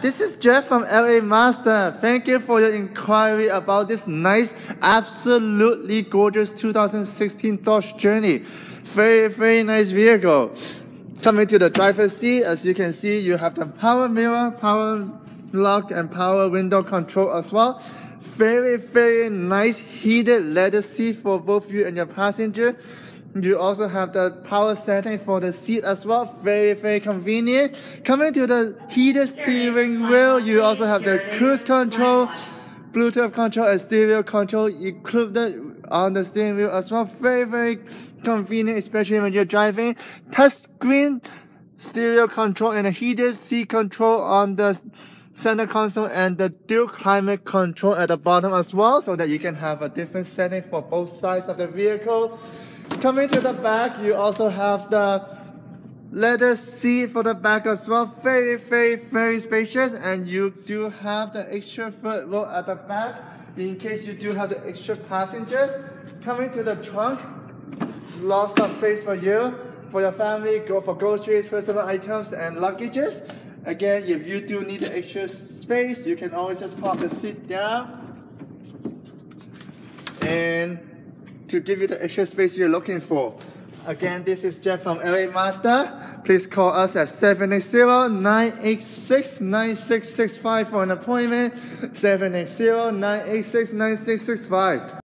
This is Jeff from LA Master. Thank you for your inquiry about this nice, absolutely gorgeous 2016 Dodge Journey. Very, very nice vehicle. Coming to the driver's seat, as you can see, you have the power mirror, power lock, and power window control as well. Very, very nice heated leather seat for both you and your passenger. You also have the power setting for the seat as well. Very, very convenient. Coming to the heated steering wheel, you also have the cruise control, Bluetooth control, and stereo control included on the steering wheel as well. Very, very convenient, especially when you're driving. Touch screen, stereo control, and a heated seat control on the center console and the dual climate control at the bottom as well so that you can have a different setting for both sides of the vehicle. Coming to the back, you also have the leather seat for the back as well. Very, very, very spacious. And you do have the extra foot footwell at the back in case you do have the extra passengers. Coming to the trunk, lots of space for you, for your family, go for groceries, personal items, and luggages. Again, if you do need the extra space, you can always just pop the seat down. And to give you the extra space you're looking for. Again, this is Jeff from LA Master. Please call us at 780-986-9665 for an appointment. 780-986-9665.